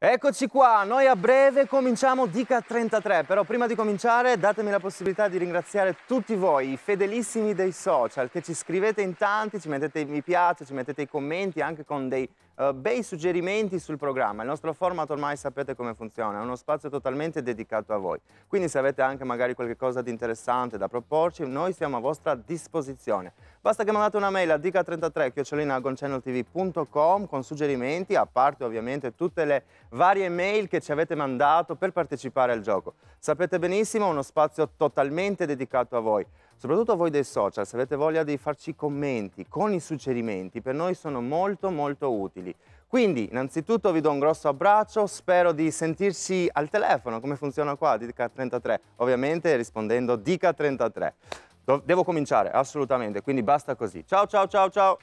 Eccoci qua, noi a breve cominciamo Dica 33, però prima di cominciare datemi la possibilità di ringraziare tutti voi, i fedelissimi dei social, che ci scrivete in tanti, ci mettete i mi piace, ci mettete i commenti anche con dei uh, bei suggerimenti sul programma. Il nostro format ormai sapete come funziona, è uno spazio totalmente dedicato a voi. Quindi se avete anche magari qualcosa di interessante da proporci, noi siamo a vostra disposizione. Basta che mandate una mail a dica33-gonchanneltv.com con suggerimenti, a parte ovviamente tutte le varie mail che ci avete mandato per partecipare al gioco. Sapete benissimo, è uno spazio totalmente dedicato a voi, soprattutto a voi dei social, se avete voglia di farci commenti con i suggerimenti, per noi sono molto molto utili. Quindi, innanzitutto vi do un grosso abbraccio, spero di sentirci al telefono, come funziona qua, Dica33, ovviamente rispondendo Dica33. Devo cominciare, assolutamente, quindi basta così. Ciao ciao ciao ciao!